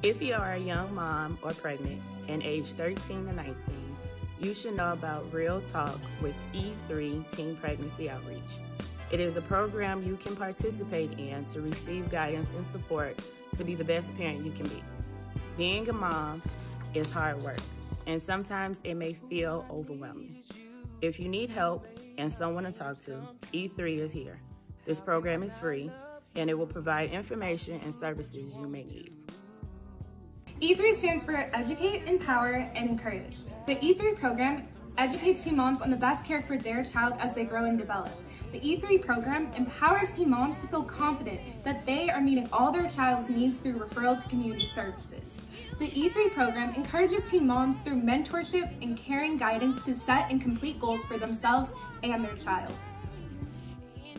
If you are a young mom or pregnant and age 13 to 19, you should know about Real Talk with E3 Teen Pregnancy Outreach. It is a program you can participate in to receive guidance and support to be the best parent you can be. Being a mom is hard work, and sometimes it may feel overwhelming. If you need help and someone to talk to, E3 is here. This program is free, and it will provide information and services you may need. E3 stands for Educate, Empower, and Encourage. The E3 program educates teen moms on the best care for their child as they grow and develop. The E3 program empowers teen moms to feel confident that they are meeting all their child's needs through referral to community services. The E3 program encourages teen moms through mentorship and caring guidance to set and complete goals for themselves and their child.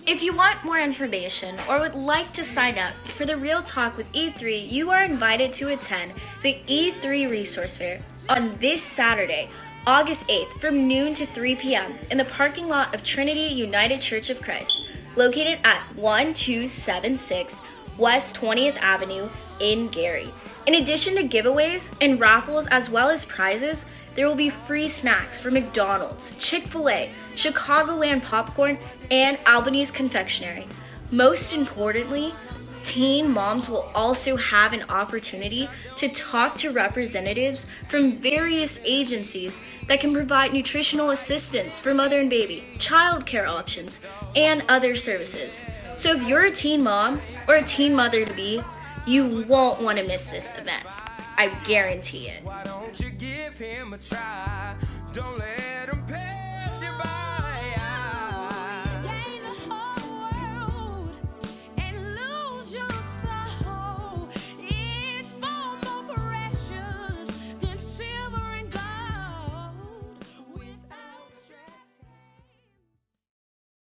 If you want more information or would like to sign up for the Real Talk with E3, you are invited to attend the E3 Resource Fair on this Saturday, August 8th from noon to 3 p.m. in the parking lot of Trinity United Church of Christ, located at 1276 West 20th Avenue in Gary. In addition to giveaways and raffles as well as prizes, there will be free snacks from McDonald's, Chick fil A, Chicagoland Popcorn, and Albanese Confectionery. Most importantly, teen moms will also have an opportunity to talk to representatives from various agencies that can provide nutritional assistance for mother and baby, childcare options, and other services. So if you're a teen mom or a teen mother to be, you won't want to miss this event. I guarantee it.